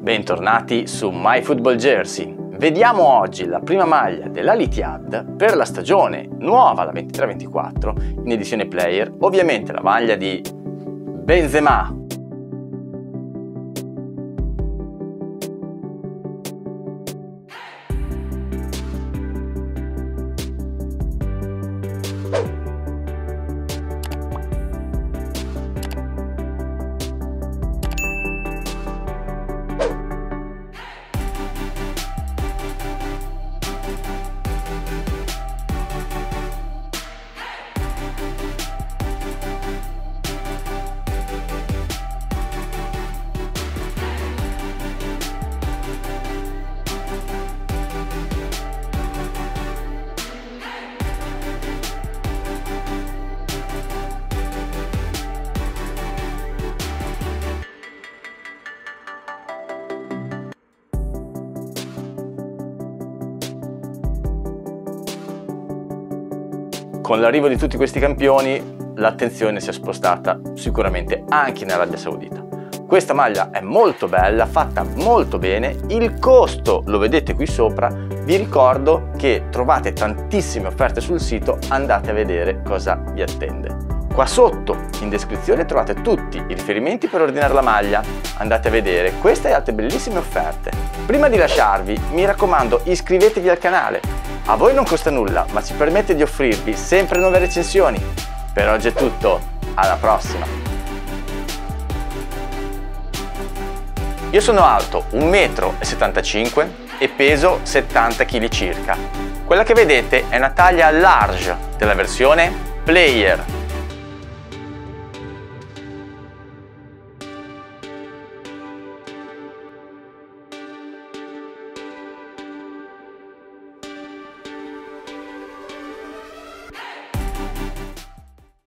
Bentornati su My Football Jersey. Vediamo oggi la prima maglia dell'Alitiad per la stagione nuova, la 23-24, in edizione player, ovviamente la maglia di Benzema, Con l'arrivo di tutti questi campioni l'attenzione si è spostata sicuramente anche in Arabia Saudita. Questa maglia è molto bella, fatta molto bene, il costo lo vedete qui sopra, vi ricordo che trovate tantissime offerte sul sito, andate a vedere cosa vi attende. Qua sotto in descrizione trovate tutti i riferimenti per ordinare la maglia, andate a vedere queste e altre bellissime offerte. Prima di lasciarvi mi raccomando iscrivetevi al canale a voi non costa nulla, ma ci permette di offrirvi sempre nuove recensioni. Per oggi è tutto, alla prossima! Io sono alto 1,75 m e peso 70 kg circa. Quella che vedete è una taglia large della versione Player